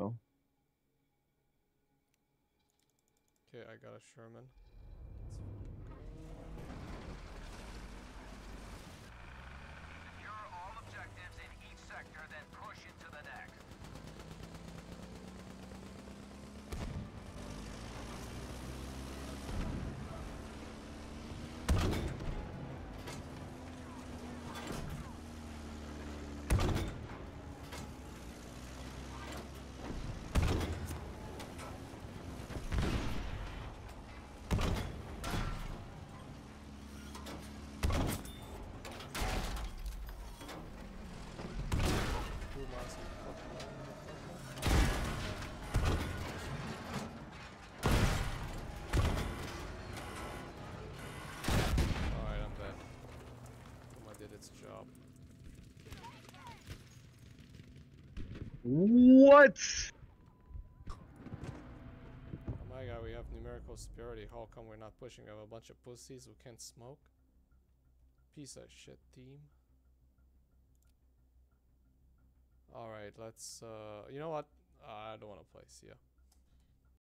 go. Okay, I got a Sherman. What? Oh my god, we have numerical superiority. How come we're not pushing? We have a bunch of pussies who can't smoke? Piece of shit team. Alright, let's uh you know what? I don't wanna play, see ya.